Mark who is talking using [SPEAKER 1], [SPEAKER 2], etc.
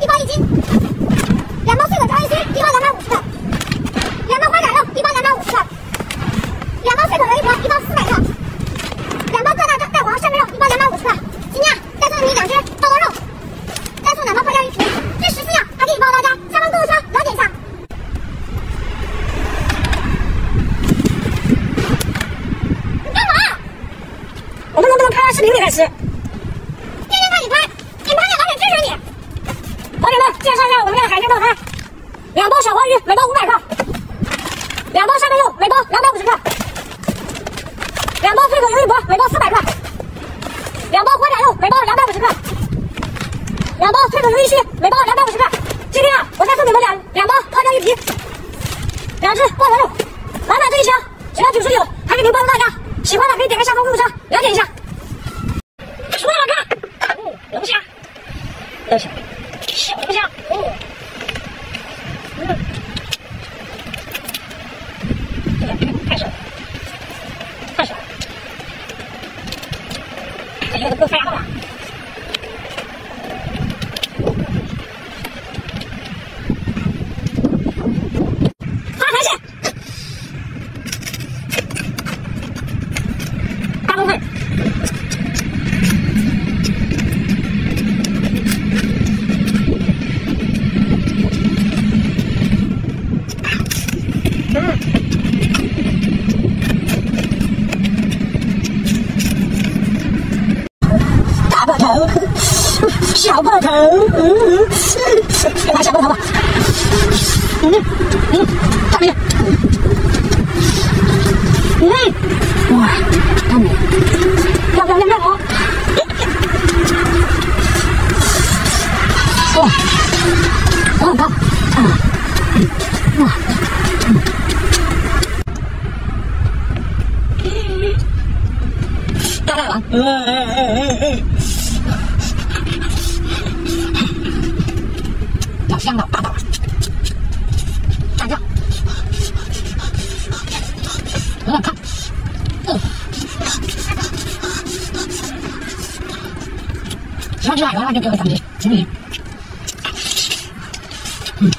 [SPEAKER 1] 一包一斤两包脆口章鱼须一包两百五十克两包花甲肉一包两百五十克两包脆口鱿鱼条一包四百克两包个大的蛋黄扇贝肉一包两百五十克今天再送你两只刀刀肉再送两包破烂鱼皮这十四样还给你包到家下方购物车了解一下你干嘛
[SPEAKER 2] 我们能不能拍个视频给再吃介绍一下我们这个海鲜套餐：两包小黄鱼，每包五百克；两包扇贝肉，每包两百五十克；两包脆口鱿鱼脖，每包四百克；两包花甲肉，每包两百五十克；两包脆口鱿鱼须，每包两百五十克。今天啊，我再送你们两两包花椒鱼皮，两只菠萝肉。满满这一箱只要九十九，还给您包邮到家。喜欢的可以点开下方购物车了解一下。说好看，嗯，龙虾，都行，这有点够塞牙了。小个头，嗯嗯，给他小个头吧，嗯嗯，看没有？嗯，哇，看没？漂漂亮亮哦，哇，我很高，啊，哇，大大王，嗯嗯嗯嗯嗯。香了，大大碗，蘸酱，很好看，嗯，喜欢吃海的话就给我三只，行不行？嗯，